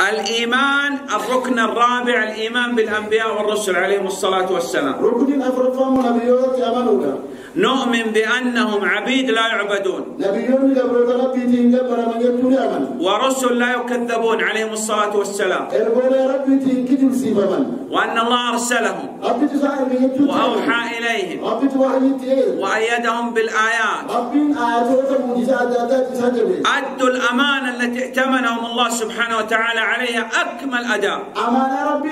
الإيمان الركن الرابع الإيمان بالأنبياء والرسل عليهم الصلاة والسلام. ركن نبيوت نؤمن بأنهم عبيد لا يعبدون. نبيون ورسل لا يكذبون عليهم الصلاة والسلام. وأن الله أرسلهم. وأوحى إليهم. وأيدهم بالآيات. أدوا الأمانة التي ائتمنهم الله سبحانه وتعالى عليها أكمل أداء. أمانة ربي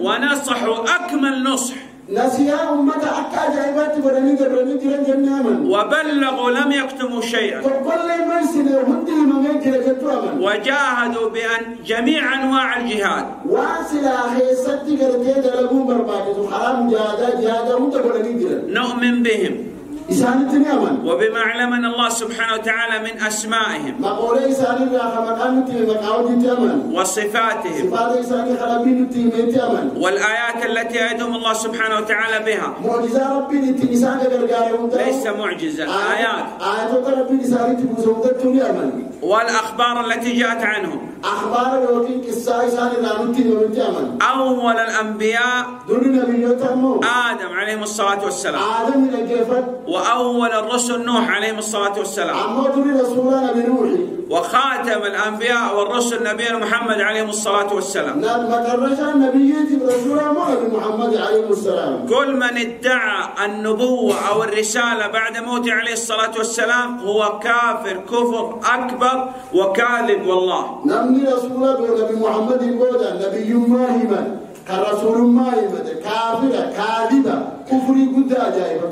ونصحوا أكمل نصح. أكا جايبات وبلغوا لم يكتموا شيئا. هندي من وجاهدوا بأن جميع أنواع الجهاد. قرتي حرام جهادا جهادا هم نؤمن بهم. وبما علمنا الله سبحانه وتعالى من أسمائهم وصفاتهم صفات والآيات التي يعدهم الله سبحانه وتعالى بها معجزة ربي نتي إساني قرقاري ليس معجزة آيات. آيات ربي والأخبار التي جاءت عنهم. أخبار الوكين أول الأنبياء دون نبي يتأمو آدم عليه الصلاة والسلام. آدم وأول الرسل نوح عليه الصلاة والسلام. نبي وخاتم الأنبياء والرسل نبينا محمد عليه الصلاة والسلام. نعم نبي محمد عليه السلام. كل من ادعى النبوة أو الرسالة بعد موته عليه الصلاة والسلام هو كافر كفر أكبر وكاذب والله. نمني رسول الله نبي محمد بودا نبي ماهما كرسول ماهما कुफरी गुंजा जाएगा